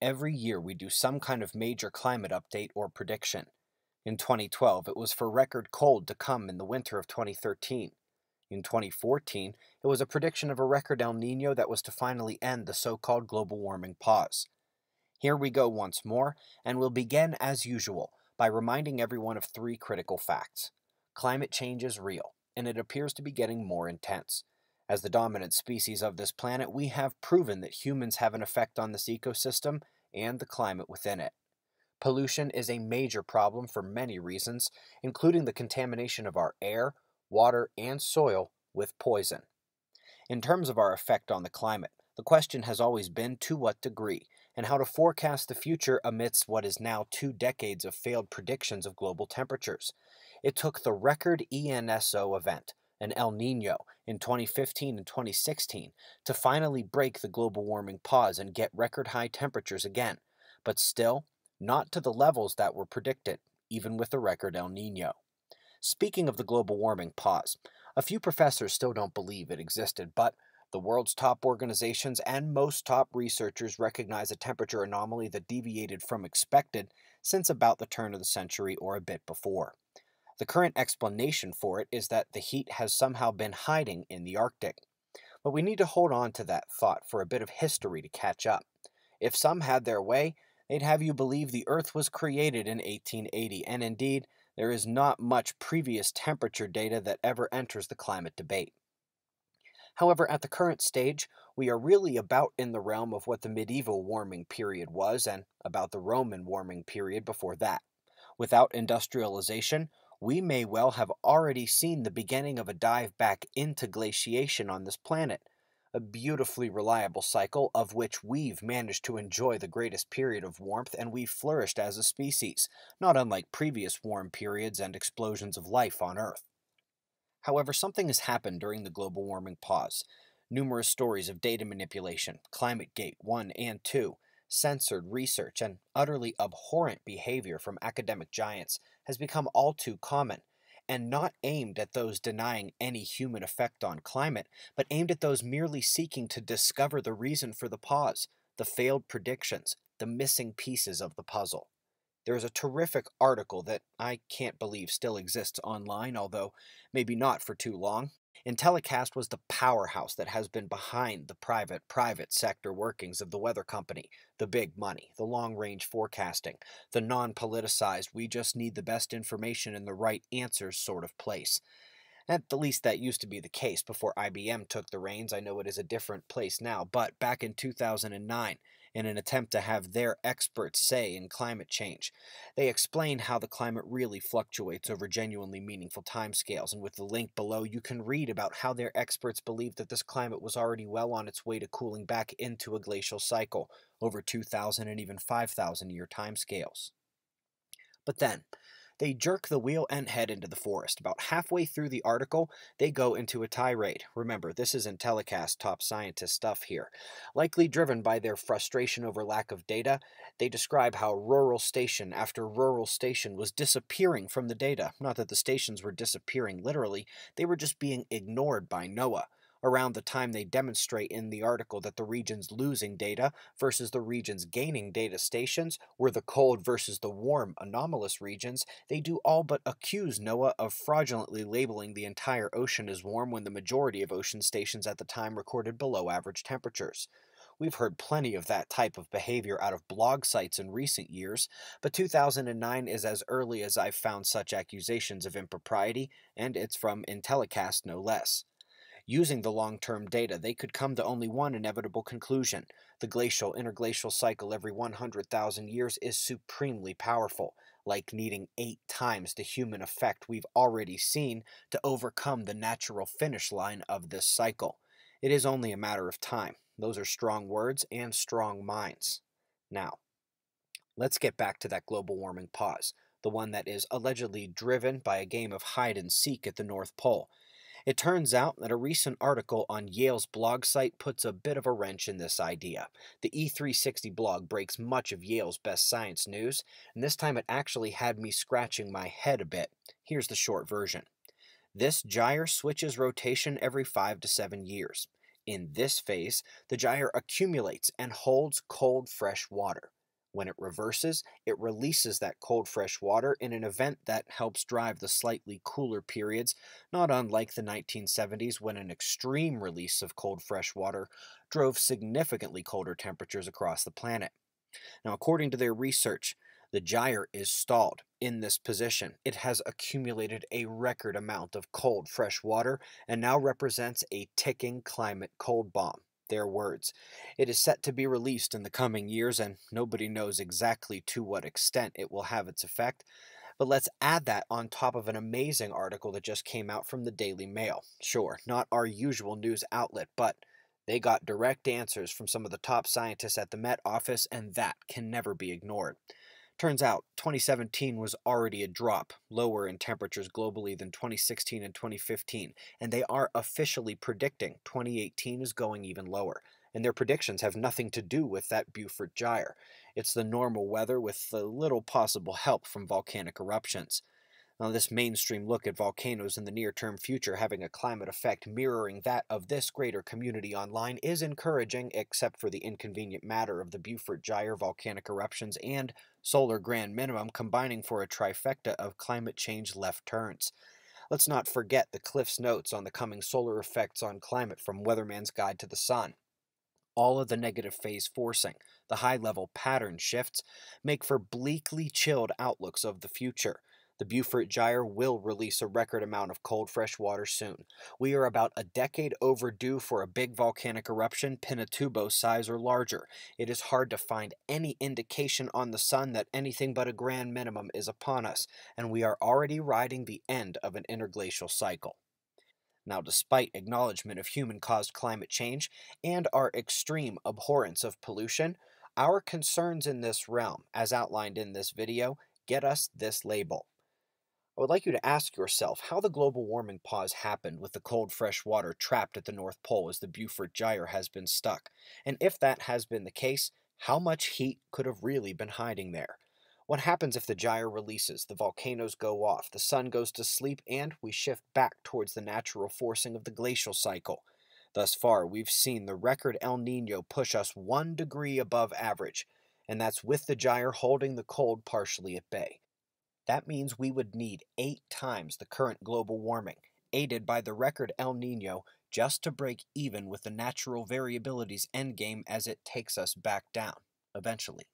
every year we do some kind of major climate update or prediction. In 2012, it was for record cold to come in the winter of 2013. In 2014, it was a prediction of a record El Nino that was to finally end the so called global warming pause. Here we go once more, and we'll begin as usual by reminding everyone of three critical facts. Climate change is real, and it appears to be getting more intense. As the dominant species of this planet, we have proven that humans have an effect on this ecosystem and the climate within it. Pollution is a major problem for many reasons, including the contamination of our air, water, and soil with poison. In terms of our effect on the climate, the question has always been to what degree, and how to forecast the future amidst what is now two decades of failed predictions of global temperatures. It took the record ENSO event, an El Nino, in 2015 and 2016 to finally break the global warming pause and get record high temperatures again. But still, not to the levels that were predicted, even with the record El Nino. Speaking of the global warming pause, a few professors still don't believe it existed, but the world's top organizations and most top researchers recognize a temperature anomaly that deviated from expected since about the turn of the century or a bit before. The current explanation for it is that the heat has somehow been hiding in the Arctic. But we need to hold on to that thought for a bit of history to catch up. If some had their way, they'd have you believe the Earth was created in 1880, and indeed, there is not much previous temperature data that ever enters the climate debate. However, at the current stage, we are really about in the realm of what the medieval warming period was and about the Roman warming period before that. Without industrialization, we may well have already seen the beginning of a dive back into glaciation on this planet, a beautifully reliable cycle of which we've managed to enjoy the greatest period of warmth and we've flourished as a species, not unlike previous warm periods and explosions of life on Earth. However, something has happened during the global warming pause. Numerous stories of data manipulation, ClimateGate 1 and 2, censored research, and utterly abhorrent behavior from academic giants has become all too common, and not aimed at those denying any human effect on climate, but aimed at those merely seeking to discover the reason for the pause, the failed predictions, the missing pieces of the puzzle. There is a terrific article that I can't believe still exists online, although maybe not for too long. Intellicast was the powerhouse that has been behind the private, private sector workings of the weather company, the big money, the long range forecasting, the non politicized, we just need the best information and the right answers sort of place. At the least, that used to be the case before IBM took the reins. I know it is a different place now, but back in 2009, in an attempt to have their experts say in climate change. They explain how the climate really fluctuates over genuinely meaningful timescales, and with the link below, you can read about how their experts believe that this climate was already well on its way to cooling back into a glacial cycle over 2,000 and even 5,000 year timescales. But then, they jerk the wheel and head into the forest. About halfway through the article, they go into a tirade. Remember, this is Intellicast top scientist stuff here. Likely driven by their frustration over lack of data, they describe how rural station after rural station was disappearing from the data. Not that the stations were disappearing literally, they were just being ignored by NOAA around the time they demonstrate in the article that the regions losing data versus the regions gaining data stations were the cold versus the warm anomalous regions, they do all but accuse NOAA of fraudulently labeling the entire ocean as warm when the majority of ocean stations at the time recorded below average temperatures. We've heard plenty of that type of behavior out of blog sites in recent years, but 2009 is as early as I've found such accusations of impropriety, and it's from Intellicast no less. Using the long term data, they could come to only one inevitable conclusion. The glacial interglacial cycle every 100,000 years is supremely powerful, like needing eight times the human effect we've already seen to overcome the natural finish line of this cycle. It is only a matter of time. Those are strong words and strong minds. Now, let's get back to that global warming pause, the one that is allegedly driven by a game of hide and seek at the North Pole. It turns out that a recent article on Yale's blog site puts a bit of a wrench in this idea. The E360 blog breaks much of Yale's best science news, and this time it actually had me scratching my head a bit. Here's the short version. This gyre switches rotation every 5 to 7 years. In this phase, the gyre accumulates and holds cold, fresh water. When it reverses, it releases that cold, fresh water in an event that helps drive the slightly cooler periods, not unlike the 1970s when an extreme release of cold, fresh water drove significantly colder temperatures across the planet. Now, according to their research, the gyre is stalled in this position. It has accumulated a record amount of cold, fresh water and now represents a ticking climate cold bomb their words. It is set to be released in the coming years, and nobody knows exactly to what extent it will have its effect. But let's add that on top of an amazing article that just came out from the Daily Mail. Sure, not our usual news outlet, but they got direct answers from some of the top scientists at the Met Office, and that can never be ignored. Turns out 2017 was already a drop lower in temperatures globally than 2016 and 2015, and they are officially predicting 2018 is going even lower. And their predictions have nothing to do with that Beaufort gyre. It's the normal weather with a little possible help from volcanic eruptions. Now, this mainstream look at volcanoes in the near term future having a climate effect mirroring that of this greater community online is encouraging, except for the inconvenient matter of the Beaufort Gyre volcanic eruptions and solar grand minimum combining for a trifecta of climate change left turns. Let's not forget the Cliff's notes on the coming solar effects on climate from Weatherman's Guide to the Sun. All of the negative phase forcing, the high level pattern shifts, make for bleakly chilled outlooks of the future. The Beaufort Gyre will release a record amount of cold fresh water soon. We are about a decade overdue for a big volcanic eruption, Pinatubo size or larger. It is hard to find any indication on the sun that anything but a grand minimum is upon us, and we are already riding the end of an interglacial cycle. Now, despite acknowledgement of human caused climate change and our extreme abhorrence of pollution, our concerns in this realm, as outlined in this video, get us this label. I would like you to ask yourself how the global warming pause happened with the cold fresh water trapped at the North Pole as the Beaufort Gyre has been stuck, and if that has been the case, how much heat could have really been hiding there? What happens if the gyre releases, the volcanoes go off, the sun goes to sleep, and we shift back towards the natural forcing of the glacial cycle? Thus far, we've seen the record El Nino push us one degree above average, and that's with the gyre holding the cold partially at bay. That means we would need eight times the current global warming, aided by the record El Nino, just to break even with the natural variability's endgame as it takes us back down, eventually.